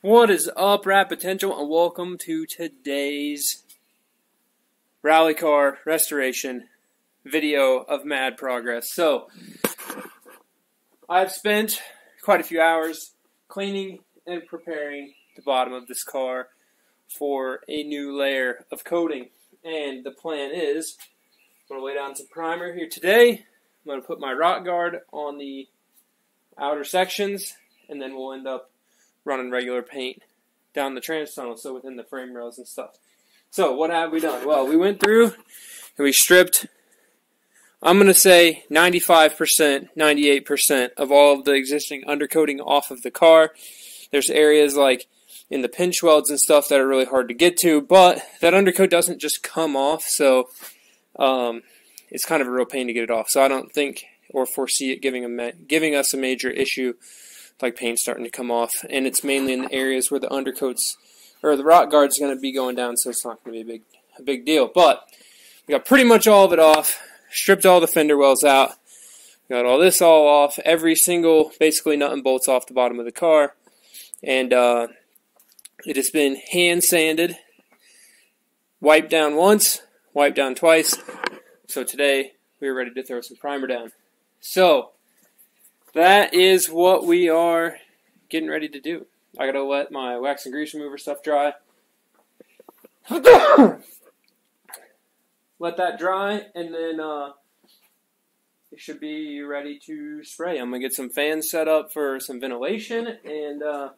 What is up, Rad Potential, and welcome to today's rally car restoration video of mad progress. So, I've spent quite a few hours cleaning and preparing the bottom of this car for a new layer of coating. And the plan is I'm going to lay down some primer here today. I'm going to put my rock guard on the outer sections, and then we'll end up running regular paint down the trans tunnel, so within the frame rails and stuff. So what have we done? Well, we went through and we stripped. I'm going to say 95%, 98% of all of the existing undercoating off of the car. There's areas like in the pinch welds and stuff that are really hard to get to, but that undercoat doesn't just come off, so um, it's kind of a real pain to get it off. So I don't think or foresee it giving a giving us a major issue like paint starting to come off, and it's mainly in the areas where the undercoats or the rock guard's going to be going down, so it's not going to be a big a big deal. But we got pretty much all of it off, stripped all the fender wells out, got all this all off, every single basically nut and bolts off the bottom of the car, and uh, it has been hand sanded, wiped down once, wiped down twice. So today we are ready to throw some primer down. So that is what we are getting ready to do. I gotta let my wax and grease remover stuff dry. let that dry, and then uh, it should be ready to spray. I'm gonna get some fans set up for some ventilation, and uh,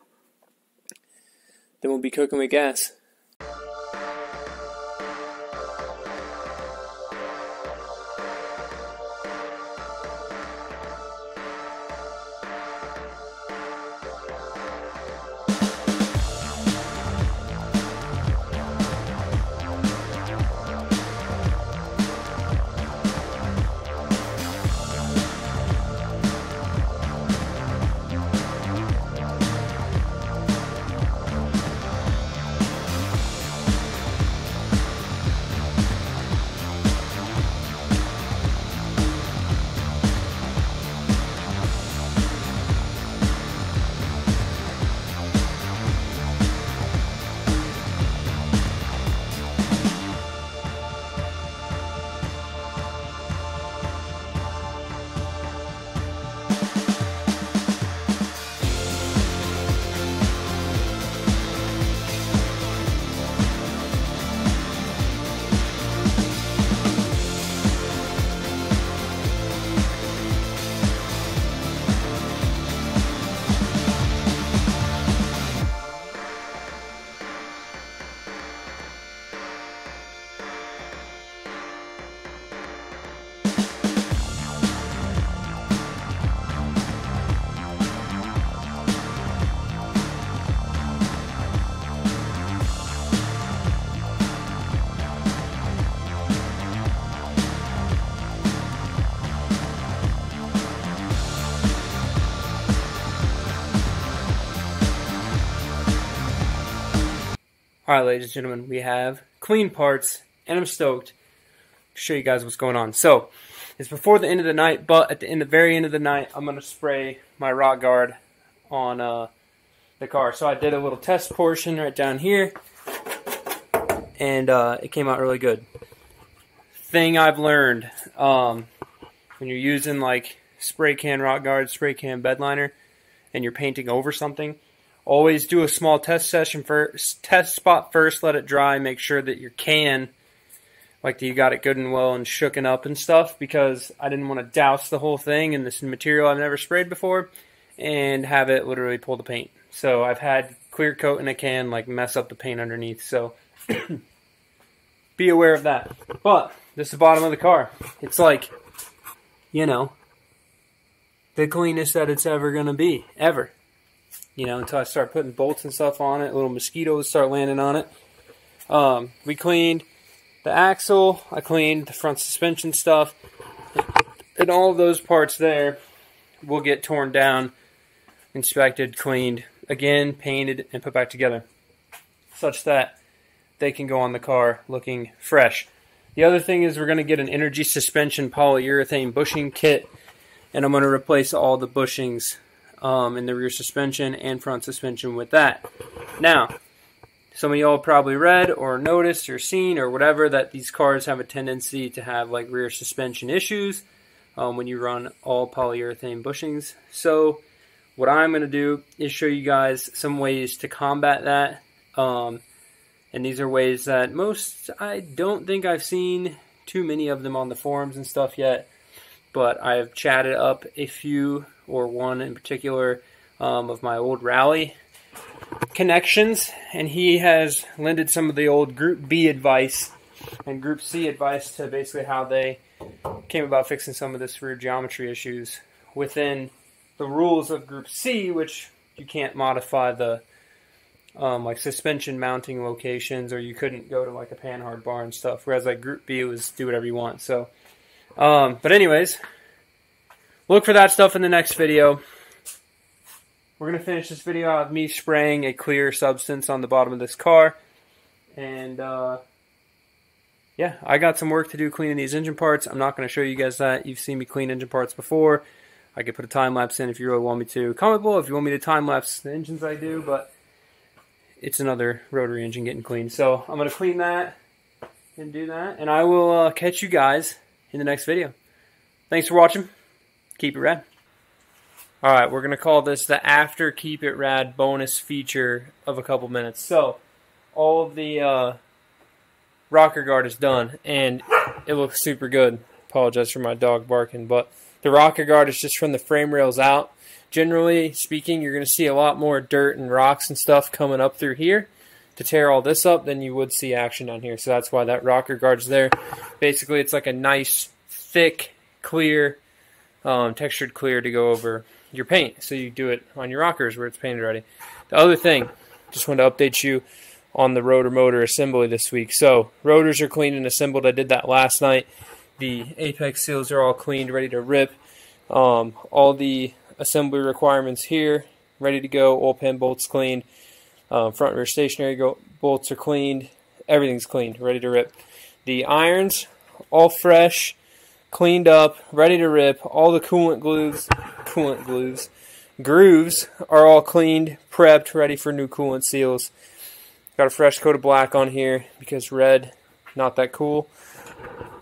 then we'll be cooking with gas. Alright, ladies and gentlemen, we have clean parts, and I'm stoked to show you guys what's going on. So, it's before the end of the night, but at the end, the very end of the night, I'm going to spray my rock guard on uh, the car. So I did a little test portion right down here, and uh, it came out really good. Thing I've learned, um, when you're using like spray can rock guard, spray can bed liner, and you're painting over something, Always do a small test session first, test spot first, let it dry, make sure that your can, like you got it good and well and shooken up and stuff, because I didn't want to douse the whole thing in this material I've never sprayed before and have it literally pull the paint. So I've had clear coat in a can like mess up the paint underneath. So be aware of that. But this is the bottom of the car. It's like, you know, the cleanest that it's ever going to be, ever you know, until I start putting bolts and stuff on it. Little mosquitoes start landing on it. Um, we cleaned the axle. I cleaned the front suspension stuff. And all those parts there will get torn down, inspected, cleaned, again, painted, and put back together. Such that they can go on the car looking fresh. The other thing is we're going to get an energy suspension polyurethane bushing kit. And I'm going to replace all the bushings um, in the rear suspension and front suspension with that. Now, some of y'all probably read or noticed or seen or whatever that these cars have a tendency to have like rear suspension issues um, when you run all polyurethane bushings. So what I'm going to do is show you guys some ways to combat that. Um, and these are ways that most, I don't think I've seen too many of them on the forums and stuff yet. But I've chatted up a few, or one in particular, um, of my old rally connections. And he has lended some of the old Group B advice and Group C advice to basically how they came about fixing some of this rear geometry issues within the rules of Group C, which you can't modify the um, like suspension mounting locations, or you couldn't go to like a panhard bar and stuff. Whereas like Group B was do whatever you want. So, um, but anyways, look for that stuff in the next video. We're gonna finish this video out with me spraying a clear substance on the bottom of this car, and uh, yeah, I got some work to do cleaning these engine parts. I'm not gonna show you guys that. You've seen me clean engine parts before. I could put a time lapse in if you really want me to. Comment below if you want me to time lapse the engines I do, but it's another rotary engine getting cleaned. So I'm going to clean that and do that. And I will uh, catch you guys in the next video. Thanks for watching. Keep it rad. All right, we're going to call this the after Keep It Rad bonus feature of a couple minutes. So all of the uh, rocker guard is done, and it looks super good. Apologize for my dog barking, but the rocker guard is just from the frame rails out generally speaking, you're going to see a lot more dirt and rocks and stuff coming up through here to tear all this up then you would see action down here. So that's why that rocker guard's there. Basically, it's like a nice, thick, clear, um, textured clear to go over your paint. So you do it on your rockers where it's painted already. The other thing, just wanted to update you on the rotor motor assembly this week. So rotors are cleaned and assembled. I did that last night. The apex seals are all cleaned, ready to rip. Um, all the assembly requirements here, ready to go. Oil pan bolts cleaned. Um, front rear stationary go- bolts are cleaned. Everything's cleaned, ready to rip. The irons, all fresh, cleaned up, ready to rip. All the coolant glues, coolant glues, grooves are all cleaned, prepped, ready for new coolant seals. Got a fresh coat of black on here because red, not that cool.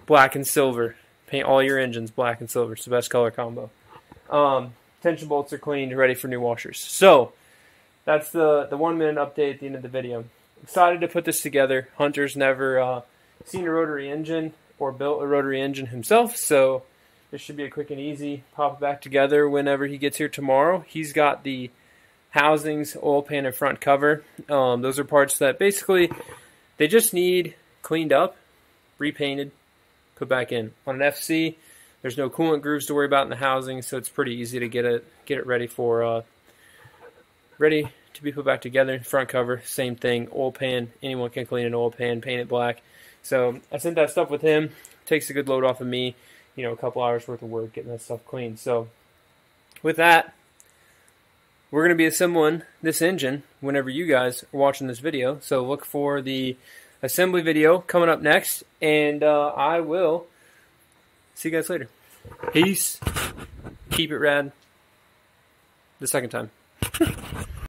Black and silver. Paint all your engines black and silver. It's the best color combo. Um, tension bolts are cleaned, ready for new washers. So that's the the one minute update at the end of the video. Excited to put this together. Hunter's never uh, seen a rotary engine or built a rotary engine himself, so this should be a quick and easy. Pop it back together whenever he gets here tomorrow. He's got the housings, oil pan, and front cover. Um, those are parts that basically they just need cleaned up, repainted, put back in. On an FC, there's no coolant grooves to worry about in the housing, so it's pretty easy to get it get it ready for uh, ready to be put back together. Front cover, same thing. Oil pan, anyone can clean an oil pan, paint it black. So I sent that stuff with him. Takes a good load off of me. You know, a couple hours worth of work getting that stuff cleaned. So with that, we're going to be assembling this engine whenever you guys are watching this video. So look for the assembly video coming up next, and uh, I will See you guys later. Peace. Keep it rad. The second time.